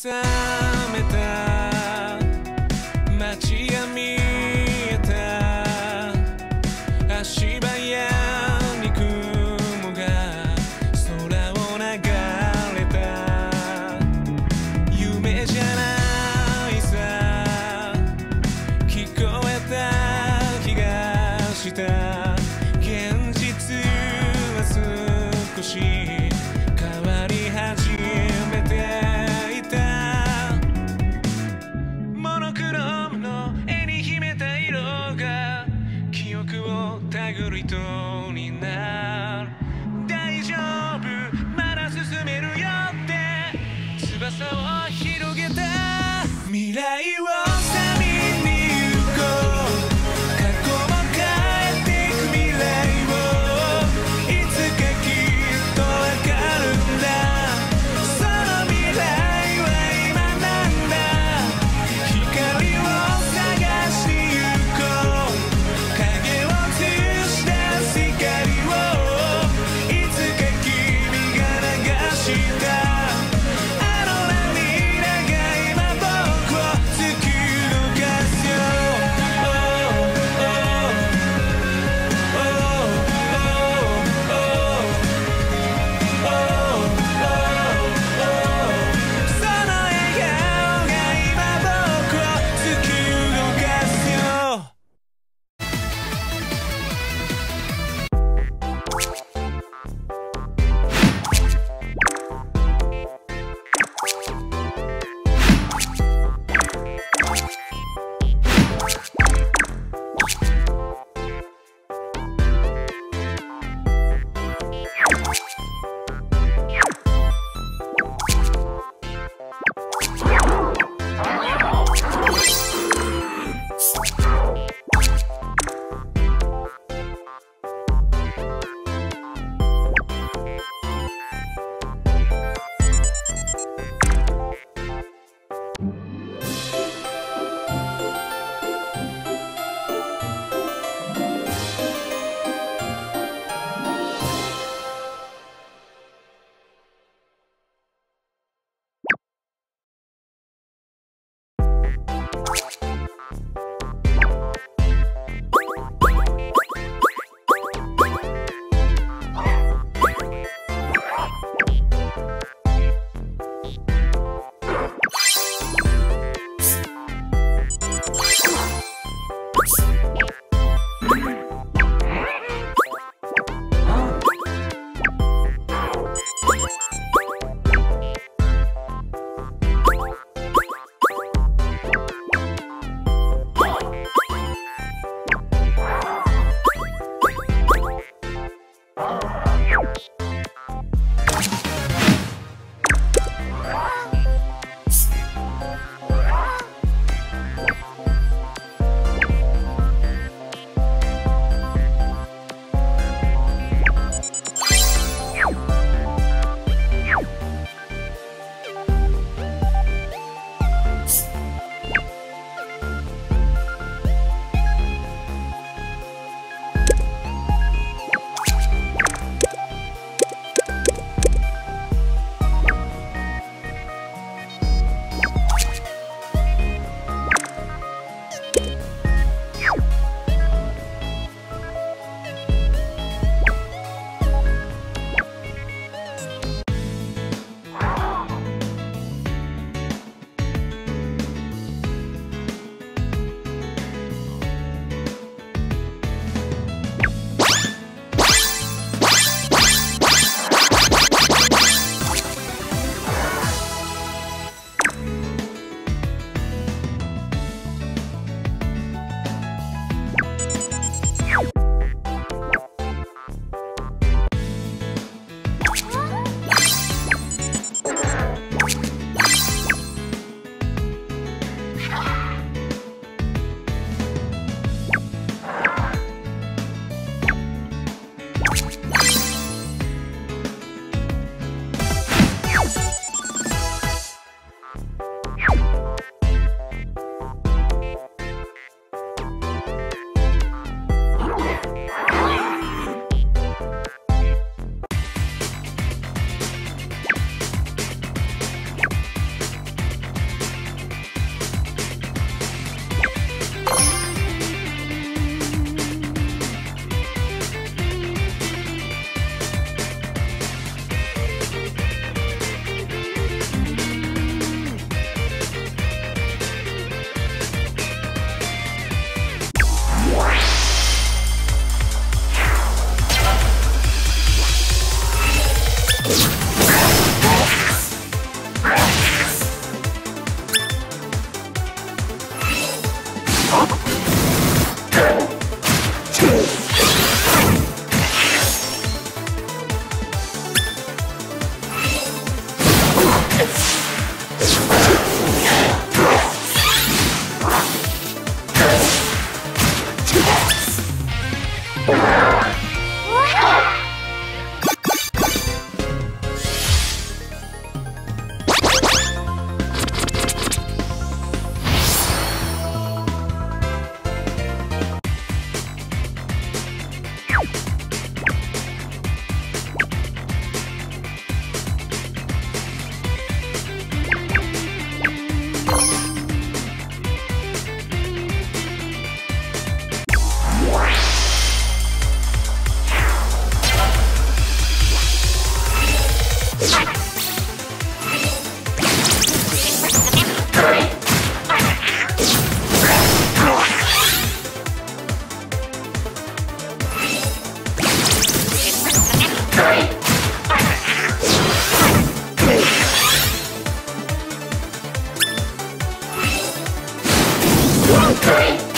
sound. three.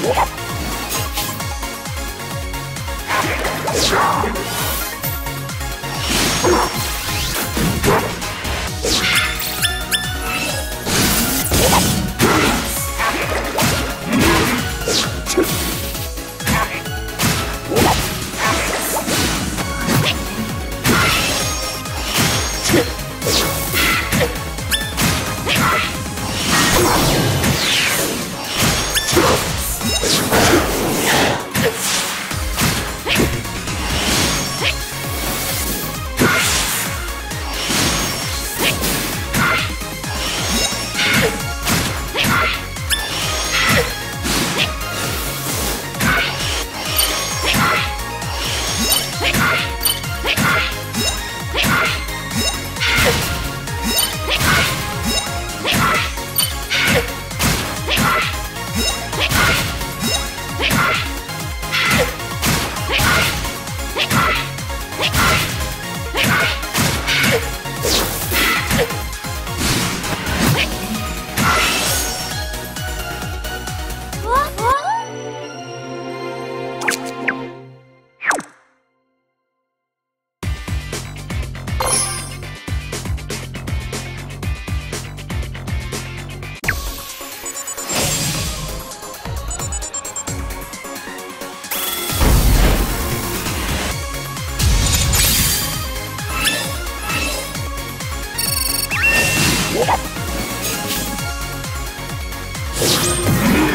Yeah. Música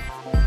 you